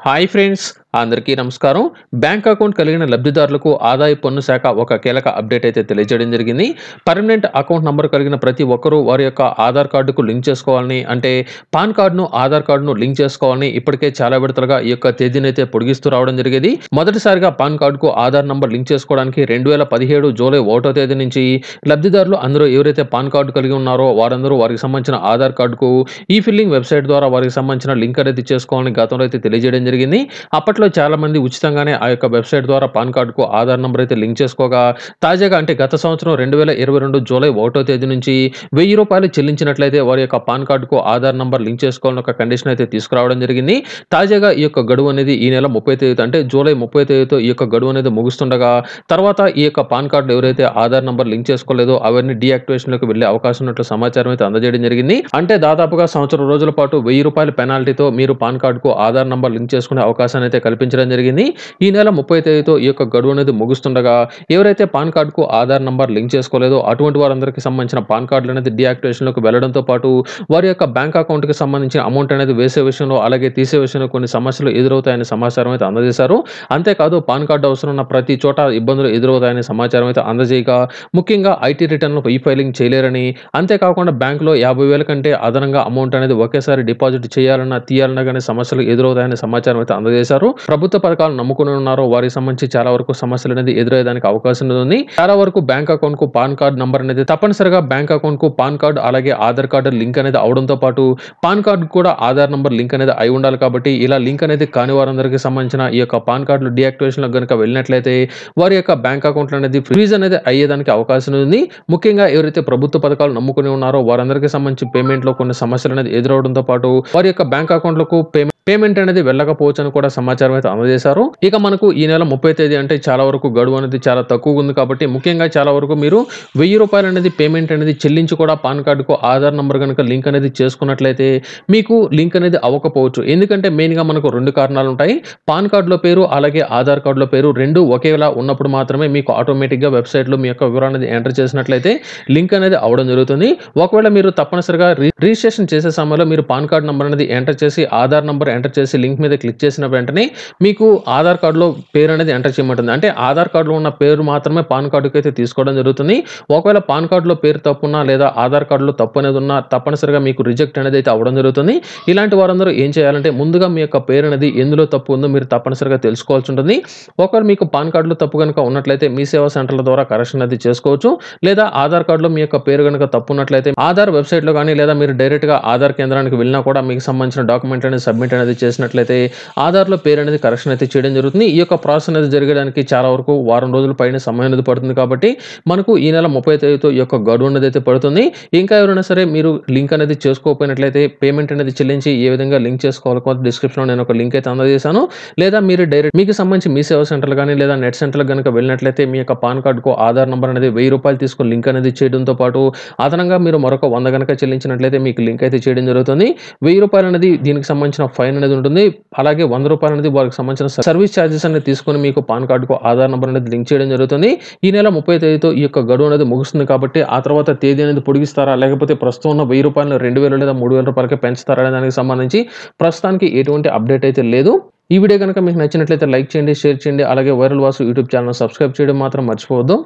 Hi friends, అందరికీ నమస్కారం. Bank account కలిగిన లబ్ధిదారులకు ఆదాయ పన్ను శాఖ ఒక కీలక అప్డేట్ అయితే తెలియజేయడం జరిగింది. పర్మనెంట్ అకౌంట్ నంబర్ కలిగిన ప్రతి ఒక్కరూ వారి యొక్క ఆధార్ కార్డుకు లింక్ చేసుకోవాలని అంటే పాన్ కార్డును ఆధార్ కార్డును లింక్ చేసుకోవాలని ఇప్పటికే చాలా విడతలుగా ఈ యొక్క తేదీని అయితే పొడిగిస్తూ రావడం జరిగేది. మొదటిసారిగా పాన్ కార్డుకు ఆధార్ నంబర్ లింక్ చేసుకోవడానికి రెండు వేల పదిహేడు జూలై ఒకటో తేదీ నుంచి లబ్ధిదారులు అందరూ ఎవరైతే పాన్ కార్డు కలిగి ఉన్నారో వారందరూ వారికి సంబంధించిన ఆధార్ కార్డుకు ఈ ఫిల్లింగ్ వెబ్సైట్ ద్వారా వారికి సంబంధించిన లింక్ అనేది చేసుకోవాలని గతంలో అయితే తెలియజేయడం జరిగింది. అప్పట్లో చాలా మంది ఉచితంగానే ఆ యొక్క వెబ్సైట్ ద్వారా పాన్ కార్డుకు ఆధార్ నంబర్ అయితే లింక్ చేసుకోగా తాజాగా అంటే గత సంవత్సరం రెండు వేల ఇరవై రెండు జూలై ఒకటో తేదీ నుంచి వెయ్యి రూపాయలు చెల్లించినట్లయితే వారి యొక్క పాన్ కార్డుకు ఆధార్ నంబర్ లింక్ చేసుకోవాలని ఒక కండిషన్ అయితే తీసుకురావడం జరిగింది. తాజాగా ఈ యొక్క గడువు అనేది ఈ నెల ముప్పై తేదీ అంటే జూలై ముప్పై తేదీతో ఈ యొక్క గడువు అనేది ముగుస్తుండగా తర్వాత ఈ యొక్క పాన్ కార్డు ఎవరైతే ఆధార్ నంబర్ లింక్ చేసుకోలేదో అవన్నీ డీయాక్టివేషన్లోకి వెళ్ళే అవకాశం ఉన్నట్లు సమాచారం అయితే అందజేయడం జరిగింది. అంటే దాదాపుగా సంవత్సరం రోజుల పాటు వెయ్యి రూపాయల పెనాల్టీతో మీరు పాన్ కార్డుకు ఆధార్ నంబర్ లింక్ చేసుకునే అవకాశాన్ని అయితే కల్పించడం జరిగింది. ఈ నెల ముప్పై తేదీతో ఈ యొక్క గడువు అనేది ముగుస్తుండగా ఎవరైతే పాన్ కార్డుకు ఆధార్ నంబర్ లింక్ చేసుకోలేదో అటువంటి వారందరికీ సంబంధించిన పాన్ కార్డులు అనేది డీయాక్టివేషన్ వెళ్ళడంతో పాటు వారి యొక్క బ్యాంక్ అకౌంట్కి సంబంధించిన అమౌంట్ అనేది వేసే విషయంలో అలాగే తీసే విషయంలో కొన్ని సమస్యలు ఎదురవుతాయని సమాచారం అయితే అందజేశారు. అంతేకాదు పాన్ కార్డు అవసరం ఉన్న ప్రతి చోట ఇబ్బందులు ఎదురవుతాయని సమాచారం అయితే అందజేయగా ముఖ్యంగా ఐటీ రిటర్న్లు ఈ ఫైలింగ్ చేయలేరని అంతేకాకుండా బ్యాంకులో యాభై వేల కంటే అదనంగా అమౌంట్ అనేది ఒకేసారి డిపాజిట్ చేయాలన్నా తీయాలన్నా కానీ సమస్యలు ఎదురవుతాయని సమాచారం అయితే అందజేశారు. ప్రభుత్వ పథకాలు నమ్ముకుని ఉన్నారో వారికి సంబంధించి చాలా వరకు సమస్యలు అనేది ఎదురయ్యేదానికి అవకాశం ఉంది. చాలా వరకు బ్యాంక్ అకౌంట్కు పాన్ కార్డ్ నంబర్ అనేది తప్పనిసరిగా బ్యాంక్ అకౌంట్కు పాన్ కార్డు అలాగే ఆధార్ కార్డు లింక్ అనేది అవడంతో పాటు పాన్ కార్డు కూడా ఆధార్ నంబర్ లింక్ అనేది అయి ఉండాలి కాబట్టి ఇలా లింక్ అనేది కాని వారందరికీ సంబంధించిన ఈ యొక్క పాన్ కార్డులు డీయాక్టివేషన్లో కనుక వెళ్ళినట్లయితే వారి యొక్క బ్యాంక్ అకౌంట్ అనేది ఫ్రీజ్ అనేది అయ్యేదానికి అవకాశం ఉంది. ముఖ్యంగా ఎవరైతే ప్రభుత్వ పథకాలు నమ్ముకుని ఉన్నారో వారందరికీ సంబంధించి పేమెంట్లో కొన్ని సమస్యలు అనేది ఎదురవడంతో పాటు వారి యొక్క బ్యాంక్ అకౌంట్లకు పేమెంట్ పేమెంట్ అనేది వెళ్ళకపోవచ్చు అని కూడా సమాచారం అయితే అందజేశారు ఇక మనకు ఈ నెల ముప్పై తేదీ అంటే చాలా వరకు గడువు అనేది చాలా తక్కువగా ఉంది కాబట్టి ముఖ్యంగా చాలా వరకు మీరు వెయ్యి రూపాయలు అనేది పేమెంట్ అనేది చెల్లించి కూడా పాన్ కార్డుకు ఆధార్ నెంబర్ కనుక లింక్ అనేది చేసుకున్నట్లయితే మీకు లింక్ అనేది అవ్వకపోవచ్చు. ఎందుకంటే మెయిన్గా మనకు రెండు కారణాలు ఉంటాయి. పాన్ కార్డులో పేరు అలాగే ఆధార్ కార్డులో పేరు రెండు ఒకేలా ఉన్నప్పుడు మాత్రమే మీకు ఆటోమేటిక్గా వెబ్సైట్లో మీ యొక్క వివరాన్ని అనేది ఎంటర్ చేసినట్లయితే లింక్ అనేది అవడం జరుగుతుంది. ఒకవేళ మీరు తప్పనిసరిగా రి- రిజిస్ట్రేషన్ చేసే సమయంలో మీరు పాన్ కార్డ్ నెంబర్ అనేది ఎంటర్ చేసి ఆధార్ నెంబర్ ఎంటర్ చేసి లింక్ మీద క్లిక్ చేసిన వెంటనే మీకు ఆధార్ కార్డులో పేరు అనేది ఎంటర్ చేయమంటుంది. అంటే ఆధార్ కార్డులో ఉన్న పేరు మాత్రమే పాన్ కార్డుకి అయితే తీసుకోవడం జరుగుతుంది. ఒకవేళ పాన్ కార్డులో పేరు తప్పున్నా లేదా ఆధార్ కార్డులో తప్పు అనేది ఉన్నా తప్పనిసరిగా మీకు రిజెక్ట్ అనేది అయితే అవ్వడం జరుగుతుంది. ఇలాంటి వారందరూ ఏం చేయాలంటే ముందుగా మీ యొక్క పేరు అనేది ఎందులో తప్పు ఉందో మీరు తప్పనిసరిగా తెలుసుకోవాల్సి ఉంటుంది. ఒకవేళ మీకు పాన్ కార్డులో తప్పు కనుక ఉన్నట్లయితే మీ సేవా సెంటర్ల ద్వారా కరెక్షన్ అది చేసుకోవచ్చు. లేదా ఆధార్ కార్డులో మీ యొక్క పేరు కనుక తప్పు ఉన్నట్లయితే ఆధార్ వెబ్సైట్లో కానీ లేదా మీరు డైరెక్ట్గా ఆధార్ కేంద్రానికి వెళ్ళినా కూడా మీకు సంబంధించిన డాక్యుమెంట్ అనేది సబ్మిట్ అనేది చేసినట్లయితే ఆధార్లో పేరు అనేది కరెక్షన్ అయితే చేయడం జరుగుతుంది. ఈ యొక్క ప్రాసెస్ అనేది జరగడానికి చాలా వరకు వారం రోజుల పైన సమయం అనేది పడుతుంది కాబట్టి మనకు ఈ నెల ముప్పై తేదీతో ఈ యొక్క గడువు అనేది అయితే పడుతుంది. ఇంకా ఎవరైనా సరే మీరు లింక్ అనేది చేసుకోకపోయినట్లయితే పేమెంట్ అనేది చెల్లించి ఏ విధంగా లింక్ చేసుకోవాలో కొంత డిస్క్రిప్షన్లో నేను ఒక లింక్ అయితే అందజేశాను. లేదా మీరు డైరెక్ట్ మీకు సంబంధించి మీ సేవ సెంటర్లు కానీ లేదా నెట్ సెంటర్లకు కనుక వెళ్ళినట్లయితే మీ యొక్క పాన్ కార్డుకు ఆధార్ నెంబర్ అనేది వెయ్యి రూపాయలు తీసుకుని లింక్ అనేది చేయడంతో పాటు అదనంగా మీరు మరొక వంద కనుక చెల్లించినట్లయితే మీకు లింక్ అయితే చేయడం జరుగుతుంది. వెయ్యి రూపాయలు అనేది దీనికి సంబంధించిన ఫైన్ అనేది ఉంటుంది. అలాగే వంద రూపాయలు అనేది వారికి సంబంధించిన సర్వీస్ ఛార్జెస్ అనేది తీసుకొని మీకు పాన్ కార్డుకు ఆధార్ నెంబర్ అనేది లింక్ చేయడం జరుగుతుంది. ఈ నెల ముప్పై తేదీతో ఈ యొక్క గడువు అనేది ముగుస్తుంది కాబట్టి ఆ తర్వాత తేదీ అనేది పొడిగిస్తారా? లేకపోతే ప్రస్తుతం ఉన్న వెయ్యి రూపాయలు రెండు వేలు లేదా మూడు వేల రూపాయలకి పెంచుతారా అనే దానికి సంబంధించి ప్రస్తుతానికి ఎటువంటి అప్డేట్ అయితే లేదు. ఈ వీడియో కనుక మీకు నచ్చినట్లయితే లైక్ చేయండి షేర్ చేయండి అలాగే viral Vasu YouTube channel subscribe చేయడం మాత్రం మర్చిపోవద్దు.